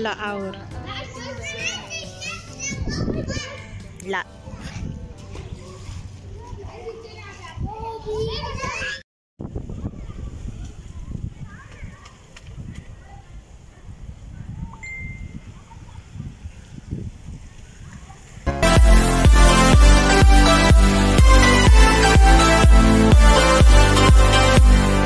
La ahora. La.